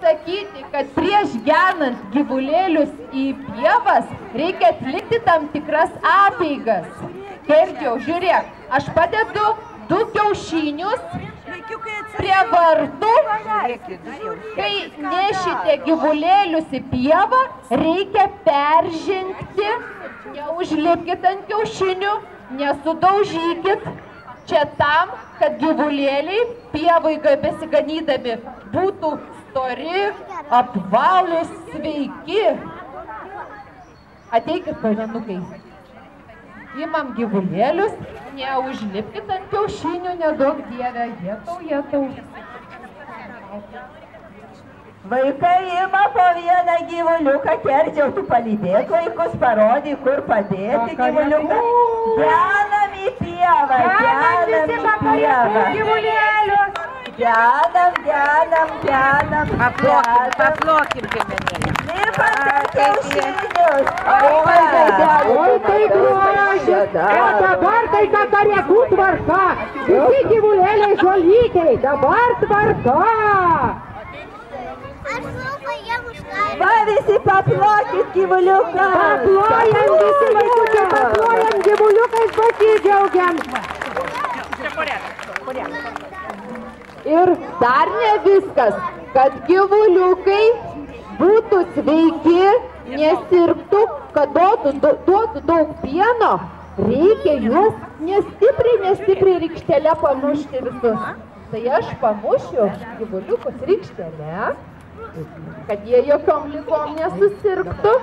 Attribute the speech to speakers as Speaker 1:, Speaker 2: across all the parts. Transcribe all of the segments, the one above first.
Speaker 1: pasakyti, kad prieš genant gyvulėlius į pievas reikia atlikti tam tikras apeigas. Kerdžiau, žiūrėk, aš padedu du kiaušinius prie vartų. Kai nešite gyvulėlius į pievą, reikia peržengti, neužlipkite ant kiaušinių, nesudaužykit. Čia tam, kad gyvulėliai pievaiga besiganydami būtų stori, apvalus, sveiki. Ateikit, panenukai. Imam gyvulėlius, neužlipkit ant kiaušinių, nedaug dievę, jėtau, jėtau.
Speaker 2: Vaikai ima po vieną gyvuliuką, kerdžiau, tu palydėk vaikus, parodyk, kur padėti gyvuliuką. Genam į pievą, genam į pievą.
Speaker 3: Gyvulėlius.
Speaker 2: Genam, genam, genam,
Speaker 3: Paplokim,
Speaker 2: genam.
Speaker 3: paplokim, piemenėlė.
Speaker 2: Dirbant kiaušinius.
Speaker 4: Oi, tai grožis, o dabar tai kakarekų tvarka. Visi gyvulėliai žolykiai, dabar tvarka.
Speaker 5: Aš lauką jiem užkariu.
Speaker 2: Va visi paplokit gyvuliuką.
Speaker 4: Paplojam visi
Speaker 1: Ir dar ne viskas, kad gyvuliukai būtų sveiki, nesirgtų, kad duotų, du- duotų daug pieno, reikia juos nestipriai, nestipriai rykštelę pamušti visus. Tai aš pamušiu gyvuliukus rykštelę, kad jie jokiom lygom nesusirgtų.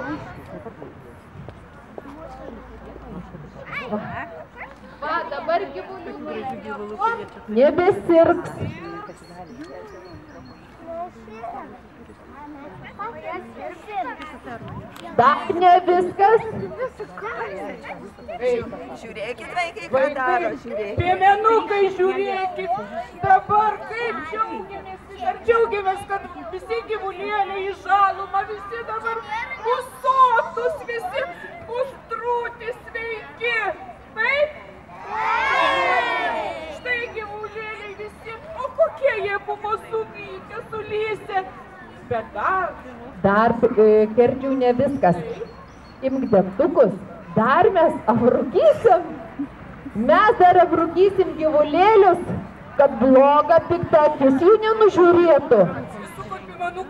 Speaker 1: Va, dabar gyvuliukai nebesirgs. Dar ne viskas.
Speaker 2: Žiūrėkit, vaikai, ką daro, žiūrėkit.
Speaker 6: Piemenukai, žiūrėkit, dabar kaip džiaugiamės, ar džiaugiamės, kad visi gyvulėliai į žalumą, visi dabar bus sotus, visi bus trūti sveiki. Taip? Jie buvo suvykę, sulysę. Bet dar,
Speaker 1: Dar e, kerdžių ne viskas. Imk degtukus. Dar mes aprūkysim. Mes dar aprūkysim gyvulėlius, kad bloga pikta akis jų nenužiūrėtų.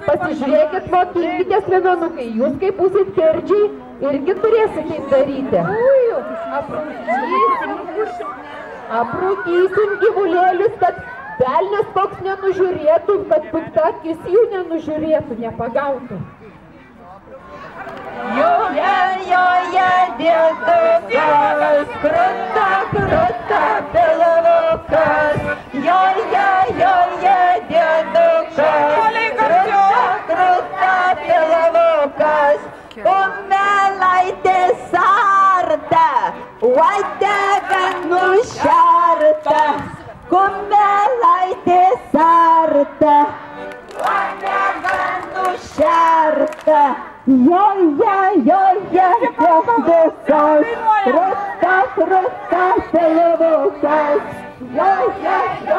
Speaker 1: Pasižiūrėkit, mokinkitės vienukai. Jūs kaip būsit kerdžiai, irgi turėsite taip daryti. Aprūkysim. Aprūkysim gyvulėlius, kad velnės koks nenužiūrėtų, kad pikta akis jų nenužiūrėtų, nepagautų.
Speaker 2: Joje, joje, dėdukas, kruta, kruta, pilvukas. Joje, joje, dėdukas, kruta, kruta, pilvukas. Kumelaitė sarta, uodega nušerta. Kumelaitė sarta, uodega nušerta. Joje, joje, dėdukas, kruta, kruta, pilvukas. Joje, joje,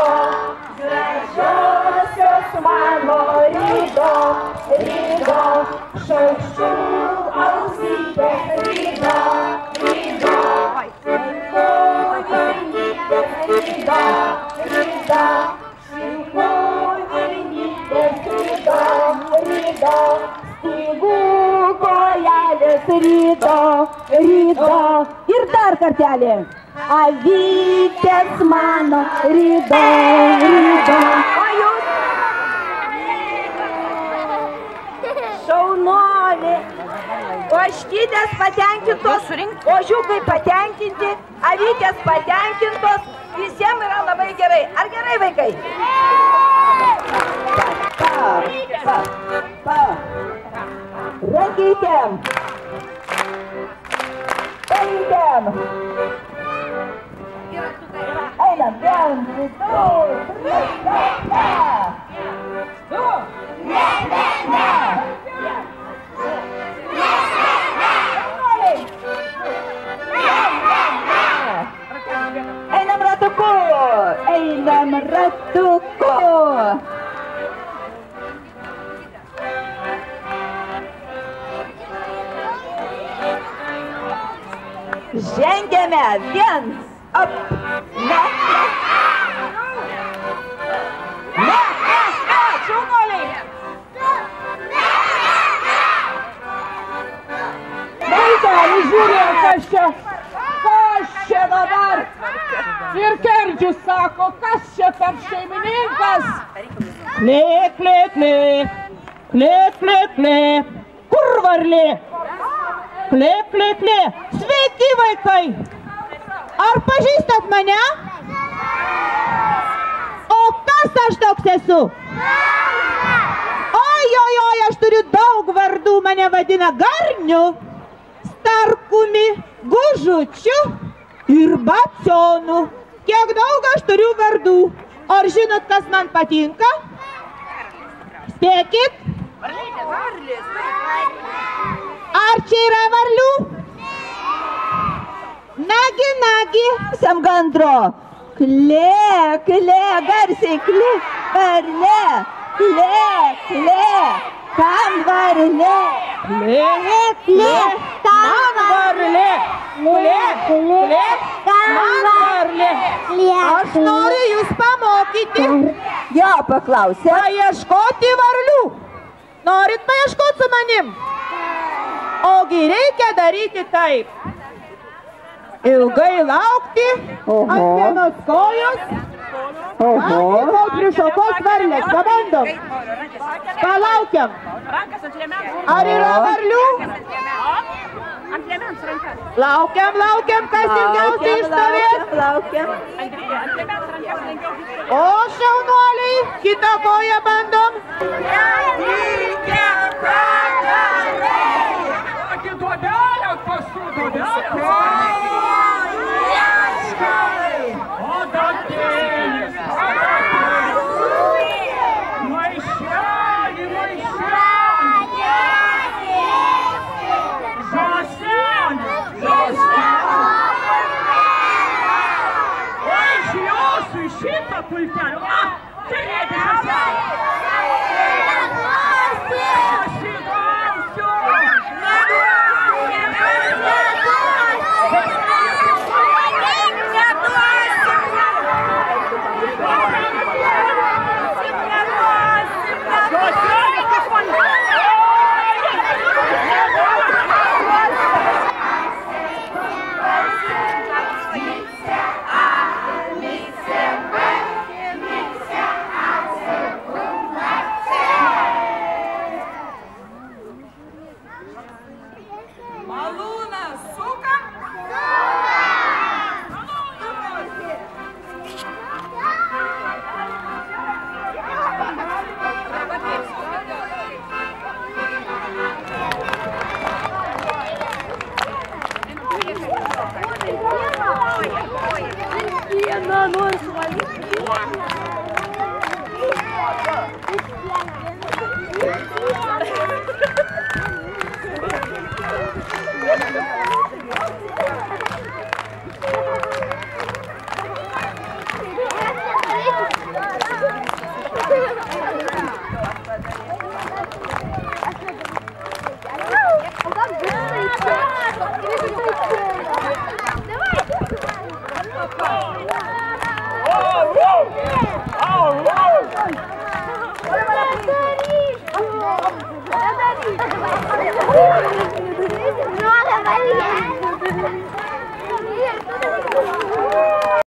Speaker 2: rydo, gražiosios mano rydo, rydo, šaukščių ausytės rydo, rydo, šilkų vainytės rydo, rydo, šilkų vainytės rydo, rydo, stygų kojelės rydo, rydo. Ir dar kartelį. Avytės mano rydo, rydo. O jūs? Šaunuolė. Oškytės patenkintos, ožiukai patenkinti, avytės patenkintos Visiems yra labai gerai. Ar gerai, vaikai? Pa, pa, pa. Rankytėm. Palytėm. Einam, vien, du, trys, ne, ne. Du. Ne, ne, ne. Jaunuoliai. Einam ratuku, einam ratuku. Žengiame viens, op, ne, ne,
Speaker 6: per šeimininkas. Klė, klė, klė, klė, klė, klė, kur varlė? Klė, klė, klė, sveiki vaikai. Ar pažįstat mane? O kas aš toks esu? Oi, oi, oi, aš turiu daug vardų, mane vadina Garniu, Starkumi, Gužučiu ir Bacionu. Kiek daug aš turiu vardų. Ar žinot, kas man patinka? Spėkit. Ar čia yra varlių? Nagi, nagi.
Speaker 2: Sem gandro. Klė, klė, garsiai klė, varlė, klė, klė, kam varlė?
Speaker 6: Klė, klė, man varlė. Klė, klė, man varlė. Aš noriu jūs pamokyti.
Speaker 2: Jo, paklausė.
Speaker 6: Paieškoti varlių. Norit paieškoti su manim? Ogi reikia daryti taip. Ilgai laukti
Speaker 2: Oho.
Speaker 6: ant vienos kojos.
Speaker 2: Oho.
Speaker 6: Kol prišokos varlės, pabandom. Palaukiam. Ar yra varlių? Laukem, laukem, rankas. Laukiam, laukiam, kas ilgiausiai ištarė.
Speaker 2: Laukiam.
Speaker 6: O šaunuoliai, kitą koją bandom.
Speaker 7: Pultelį. A, čia reikia.
Speaker 6: Malūnas